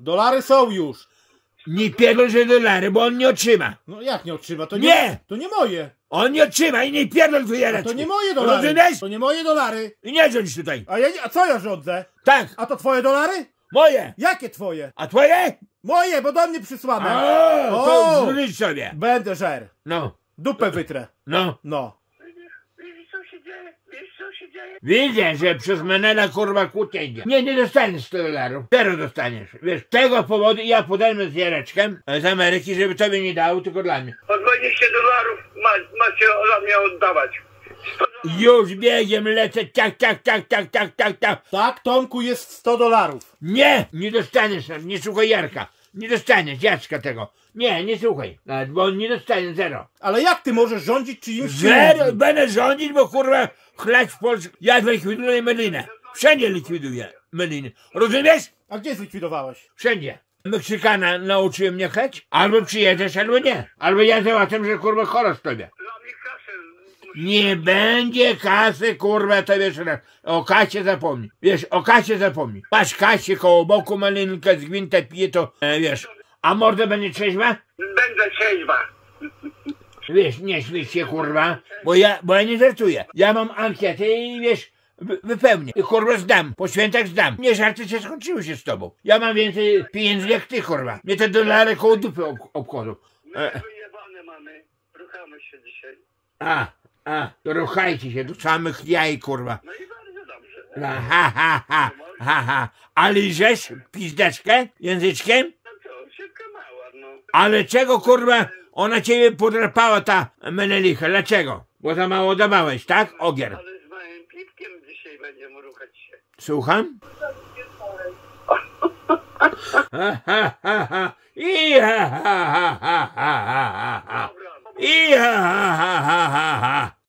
Dolary są już. Nie pierdol, że dolary, bo on nie otrzyma. No jak nie otrzyma? To nie, Nie! to nie moje. On nie otrzyma i nie pierdol tu jareczki. To nie moje dolary. Rozumiesz? To nie moje dolary. I nie rządź tutaj. A, ja, a co ja rządzę? Tak, A to twoje dolary? moje. Jakie twoje? A twoje? Moje, bo do mnie przysłane. To O! zrzuć sobie. Będę żer. No, Dupę wytrę. no. No. Widzisz co się dzieje? Widzę, że przez Menela kurwa kłótnia idzie. Nie, nie dostaniesz 100 dolarów. Zero dostaniesz. Wiesz, z tego powodu ja podejmę z Jareczkiem z Ameryki, żeby tobie nie dał, tylko dla mnie. Po 20 dolarów ma, macie dla mnie oddawać. 100 dolarów. Już biegiem lecę, tak, tak, tak, tak, tak, tak, tak. Tak, Tomku, jest 100 dolarów. Nie, nie dostaniesz, nie słuchaj Jarka. Nie dostaniesz Jacka tego. Nie, nie słuchaj. Nawet, bo on nie dostanie zero. Ale jak ty możesz rządzić czyimś Zero, będę rządzić, bo kurwa chlać w Polsce. Ja likwiduję Melinę. Wszędzie likwiduję Meliny. Rozumiesz? A gdzie zlikwidowałeś? Wszędzie. Meksykana nauczyłem mnie chleć? Albo przyjedziesz, albo nie. Albo ja załatwiam, że kurwa choros tobie. Nie będzie kasy, kurwa, to wiesz raz. O kasie zapomnij. Wiesz, o kasie zapomnij. Masz kasie koło boku, malinkę z gwinta pije, to e, wiesz. A morda będzie trzeźwa? Będę trzeźwa. Wiesz, nie śmiej się, kurwa, bo ja, bo ja nie żartuję. Ja mam ankietę i wiesz, wy- wypełnię. I kurwa zdam, po świętach zdam. Nie żarty się skończyły się z tobą. Ja mam więcej pieniędzy jak ty, kurwa. Mnie te dolary koło dupy ob obchodzą. E, Wyjebane mamy. Ruchamy się dzisiaj. a, a, ruchajcie się do samych jaj, kurwa. No i bardzo dobrze. No, ha, ha, ha, ha, ha. A liżesz pizdeczkę języczkiem? No to się mała, no. Ale czego, kurwa, ona ciebie podrapała, ta menelicha? Dlaczego? Bo za mało dawałeś, tak? Ogier. Ale z małym pipkiem dzisiaj będziemy ruchać się. Słucham? Ha, ha, ha, ha. I ha, ha, ha, ha, ha, ha, ha. Ha.